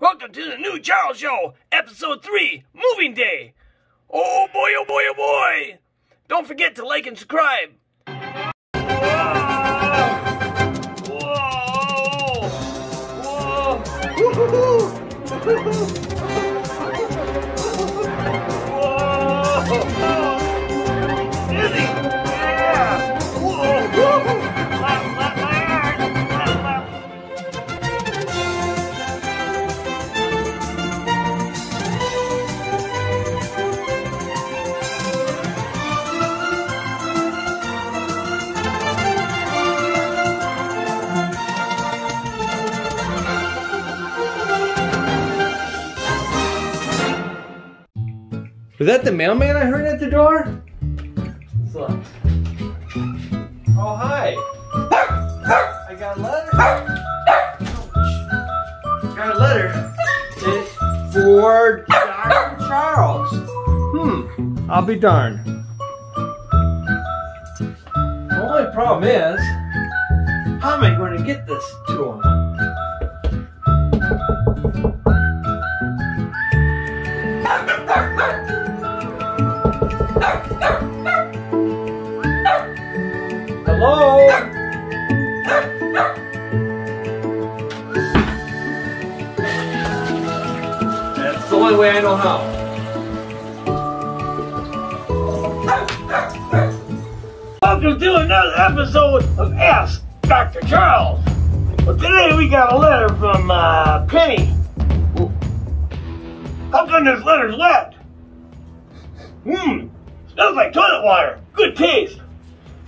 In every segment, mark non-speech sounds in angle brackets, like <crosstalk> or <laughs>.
Welcome to the new Charles Show, Episode 3, Moving Day. Oh boy, oh boy, oh boy. Don't forget to like and subscribe. Whoa! Whoa! Whoa! <laughs> Was that the mailman I heard at the door? Oh, hi. I got a letter. Got a letter. It's for Dr. Charles. Hmm. I'll be darned. The only problem is, how am I going to get this to him? Way I know how. Welcome to another episode of Ask Dr. Charles. Well, today we got a letter from uh, Penny. How come this letter's wet? Hmm, smells like toilet water. Good taste.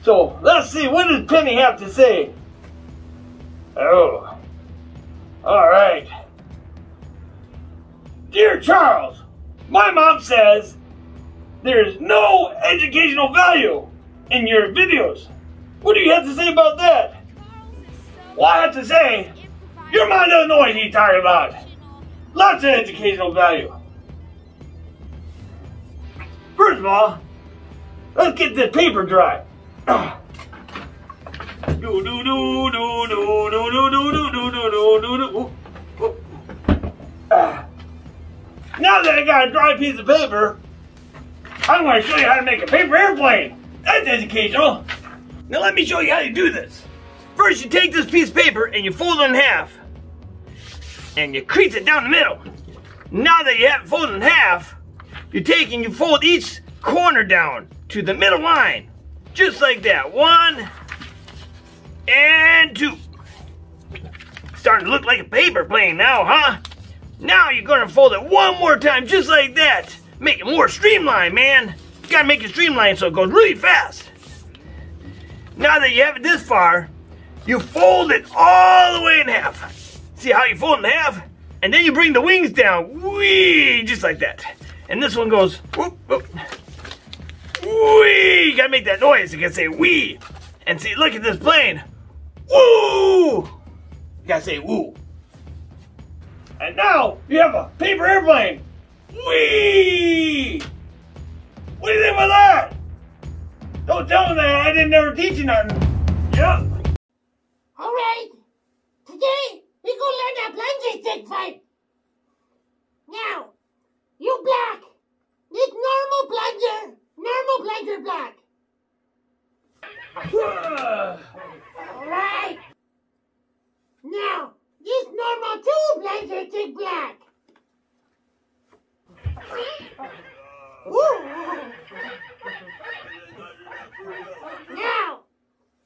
So let's see, what does Penny have to say? Oh, all right. Dear Charles, my mom says there's no educational value in your videos. What do you have to say about that? Well, I have to say, your mom doesn't know what he's talking about. Lots of educational value. First of all, let's get this paper dry. Do do do do do do do do do do do do do. Ah. Now that I got a dry piece of paper, I'm going to show you how to make a paper airplane. That's educational. Now let me show you how to do this. First, you take this piece of paper and you fold it in half. And you crease it down the middle. Now that you have it folded in half, you take and you fold each corner down to the middle line. Just like that. One and two. Starting to look like a paper plane now, huh? Now you're gonna fold it one more time, just like that. Make it more streamlined, man. You gotta make it streamlined so it goes really fast. Now that you have it this far, you fold it all the way in half. See how you fold in half? And then you bring the wings down, wee, just like that. And this one goes, whoop, whoop, wee. You gotta make that noise. You gotta say wee. And see, look at this plane. Woo! You gotta say woo. And now you have a paper airplane. Whee! What do you think about that? Don't tell them that I didn't ever teach you nothing. Yep. All right. Today we gonna learn that plunger stick fight. Now, you black. This normal plunger. Normal plunger black. All right. Now, this normal two plunger stick black. Ooh. Now,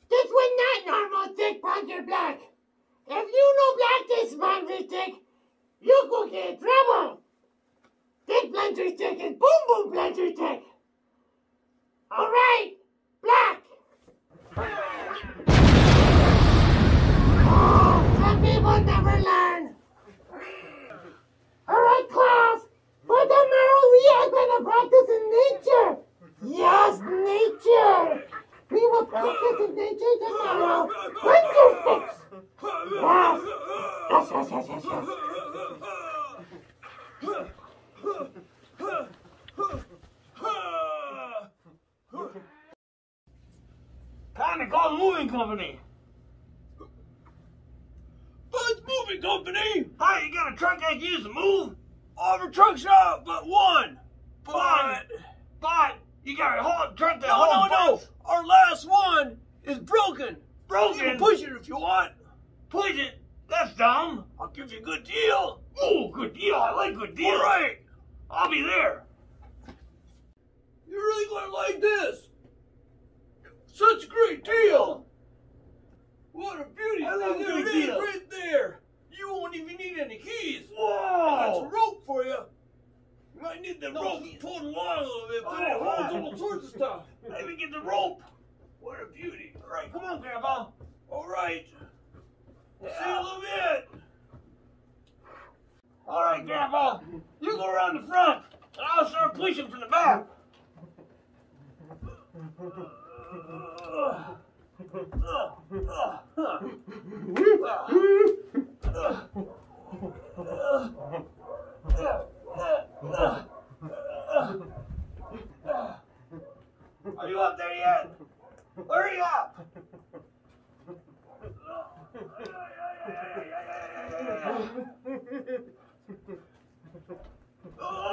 this one not normal stick plunger black. If you know black this plunger stick, you could get trouble. This plunger stick is boom boom plunger stick. All right, black. Oh, some people never learn. All right, class. For tomorrow we are gonna practice in nature. Yes, nature. We will practice in nature tomorrow. Plunger sticks. Yes. Yes, yes, yes, yes, yes. Time to call the moving company. Buzz Moving Company! Hi, you got a truck I can use to move? All the trucks out but one. But, but, you got a whole truck that No, no, no. Our last one is broken. Broken. You can push it if you want. Push it. That's dumb. I'll give you a good deal. Oh, good deal. I like good deal. All right. I'll be there. You're really going to like this. Such a great deal. What a beauty. I love there good it is, deals. right there. You won't even need any keys. That's a Whoa. rope for you. You might need the No, rope keys. pulled along a little bit, but Oh, it holds wow. all sorts of stuff. Let me get the rope. What a beauty. All right, come on, Grandpa. All right. See you in a Yeah. little bit. All right, Grandpa. You go around front, and I'll start pushing from the back. Are you up there yet? Hurry up! Ah.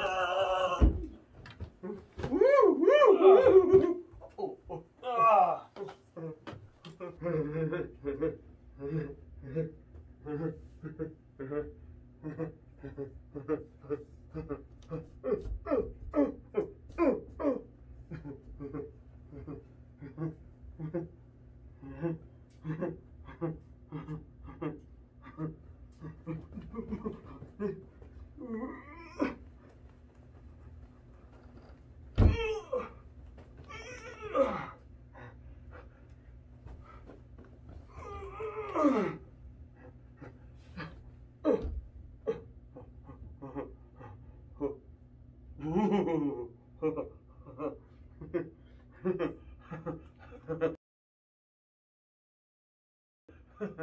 That's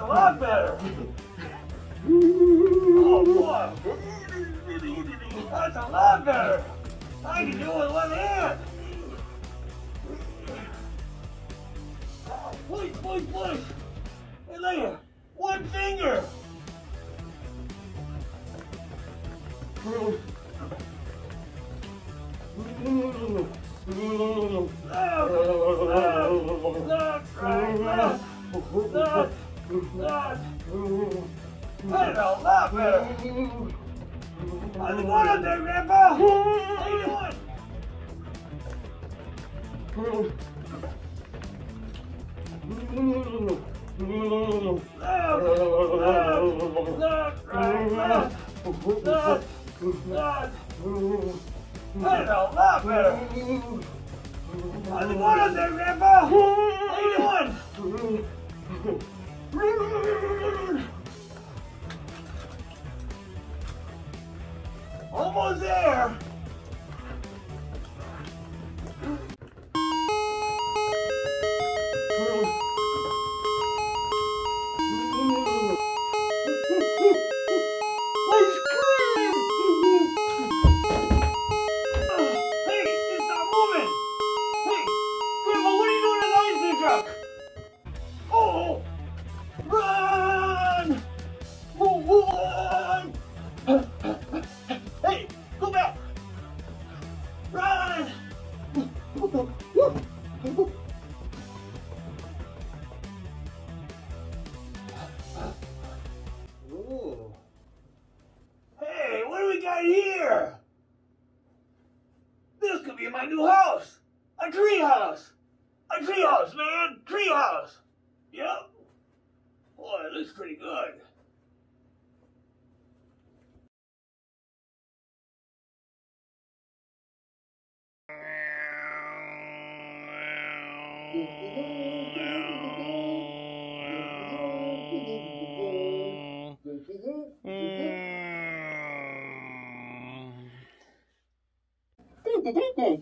a lot better. Oh. That's a lot better. I can do it with one hand. Push, push, push. Hey, here. One finger. Left, lot better. How's it going up there, Grandpa? How you doing? Almost there. a treehouse. A treehouse, man. Treehouse. Yep. Boy, it looks pretty good.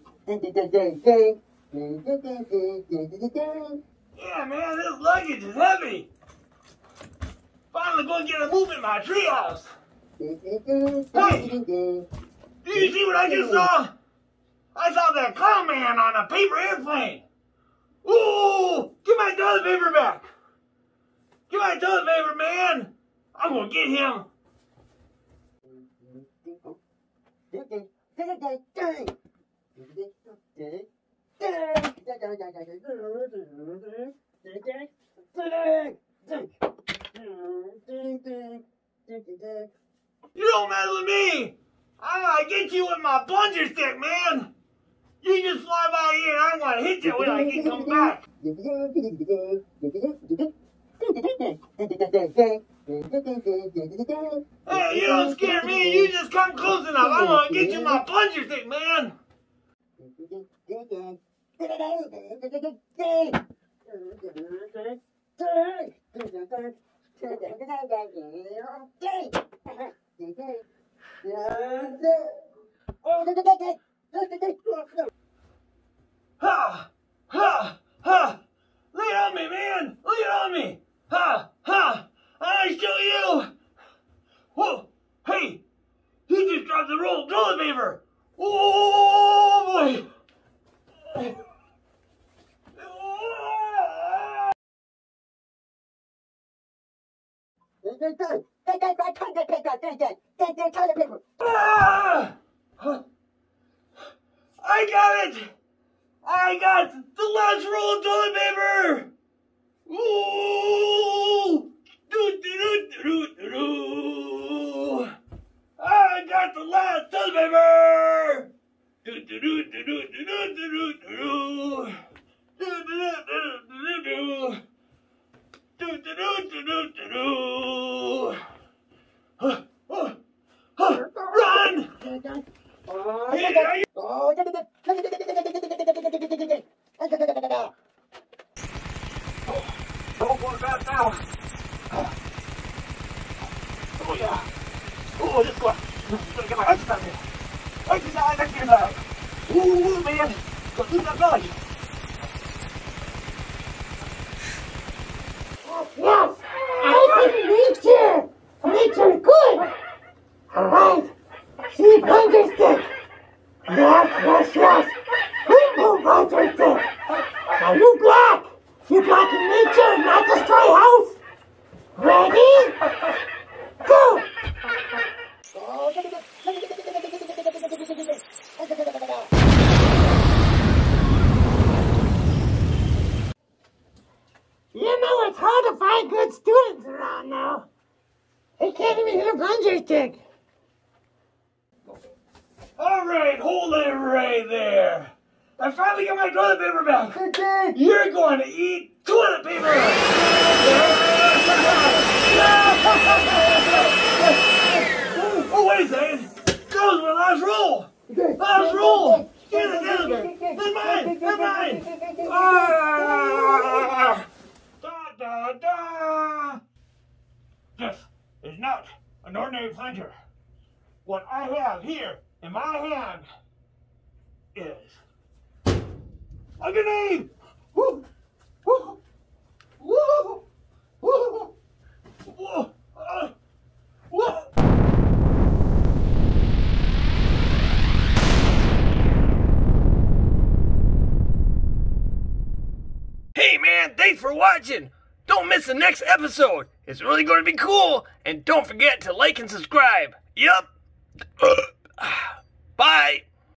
<laughs> <laughs> <laughs> Yeah, man, this luggage is heavy. Finally gonna get a move in my treehouse. Hey, do you see what I just saw? I saw that clown man on a paper airplane. Ooh, give my toilet paper back. Give my toilet paper, man. I'm gonna get him. You don't mess with me. I'm gonna get you with my plunger stick, man. You just fly by here and I'm gonna hit you when I get come back. Hey, you don't scare me. You just come close enough. I'm gonna get you my plunger stick, man. Ha! Ha! Ha! Lay on me, man! Lay on me! Ha! Ha! I show you! Whoa! Hey! He just dropped the roll of toilet paper! Oh boy! Toilet paper. Ah! I got it! I got the last roll of toilet paper! Ooh! Do, do, do, do, do, I got the last toilet paper! Do, do, do, do, do, do, do, do. Leute wieder einer Kinder. Uh, man, das ist das Gleich. Yes, I think nature, nature good. All right, see blunder stick. Yes, yes, yes. Rainbow blunder stick. Now you black. You black in nature, not destroy house. Ready? A grenade! Hey man, thanks for watching! Don't miss the next episode. It's really going to be cool. And don't forget to like and subscribe. Yup. <clears throat> Bye.